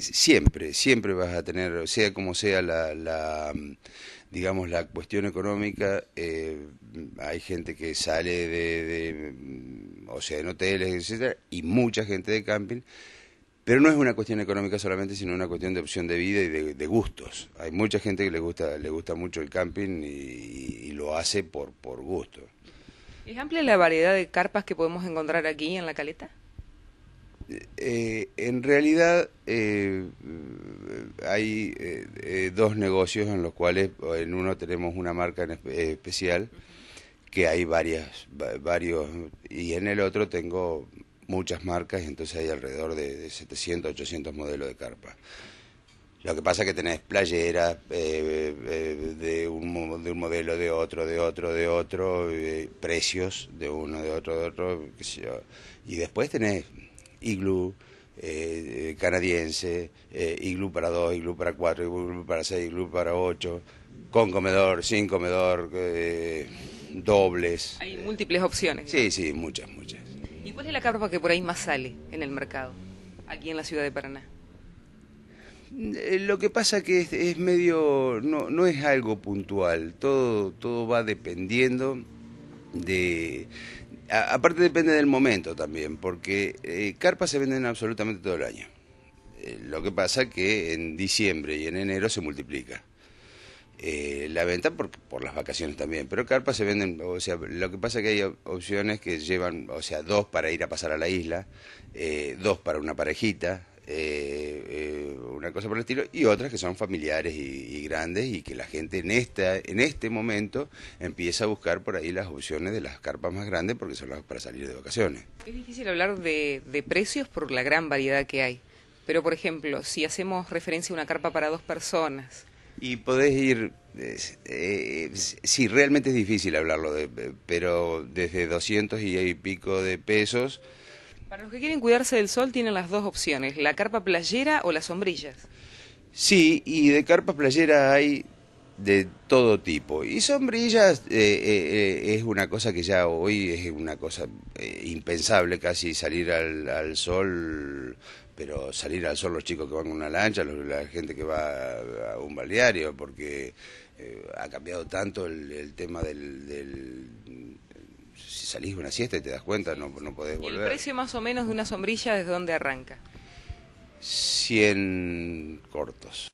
Siempre, siempre vas a tener, sea como sea la, digamos, la cuestión económica, eh, hay gente que sale de, o sea, en hoteles, etcétera, y mucha gente de camping, pero no es una cuestión económica solamente, sino una cuestión de opción de vida y de, gustos. Hay mucha gente que le gusta, le gusta mucho el camping y, lo hace por, por gusto. ¿Es amplia la variedad de carpas que podemos encontrar aquí en la caleta? Eh, en realidad eh, hay eh, dos negocios en los cuales en uno tenemos una marca especial que hay varias varios y en el otro tengo muchas marcas entonces hay alrededor de, 700 800 modelos de carpa. Lo que pasa es que tenés playeras de, un, de un modelo de otro de otro de otro precios de uno de otro de otro y después tenés iglú eh, canadiense, eh, iglú para dos, iglú para cuatro, iglú para seis, iglú para ocho, con comedor, sin comedor, eh, dobles. Hay múltiples opciones. Sí, sí, muchas, muchas. ¿Y cuál es la carpa que por ahí más sale en el mercado, aquí en la ciudad de Paraná? Eh, lo que pasa que es, es medio, no, no es algo puntual, todo, todo va dependiendo de, aparte depende del momento también, porque eh, carpas se venden absolutamente todo el año. Eh, lo que pasa que en diciembre y en enero se multiplica. Eh, la venta por, por, las vacaciones también, pero carpas se venden, o sea, lo que pasa que hay opciones que llevan, o sea, dos para ir a pasar a la isla, dos para una parejita, eh, eh, una cosa por el estilo, y otras que son familiares y, grandes y que la gente en, esta, en este momento empieza a buscar por ahí las opciones de las carpas más grandes porque son las para salir de vacaciones. Es difícil hablar de, precios por la gran variedad que hay, pero por ejemplo, si hacemos referencia a una carpa para dos personas, y podés ir, eh, sí, realmente es difícil hablarlo, de, pero desde 200 y pico de pesos para los que quieren cuidarse del sol tienen las dos opciones, la carpa playera o las sombrillas. Sí, y de carpa playera hay de todo tipo. Y sombrillas eh, eh, eh, es una cosa que ya hoy es una cosa impensable casi salir al, sol, pero salir al sol los chicos que van con una lancha, la gente que va a, un balneario, porque ha cambiado tanto el, tema del si salís de una siesta y te das cuenta, no, no podés volver. ¿El precio más o menos de una sombrilla desde dónde arranca? 100 cortos.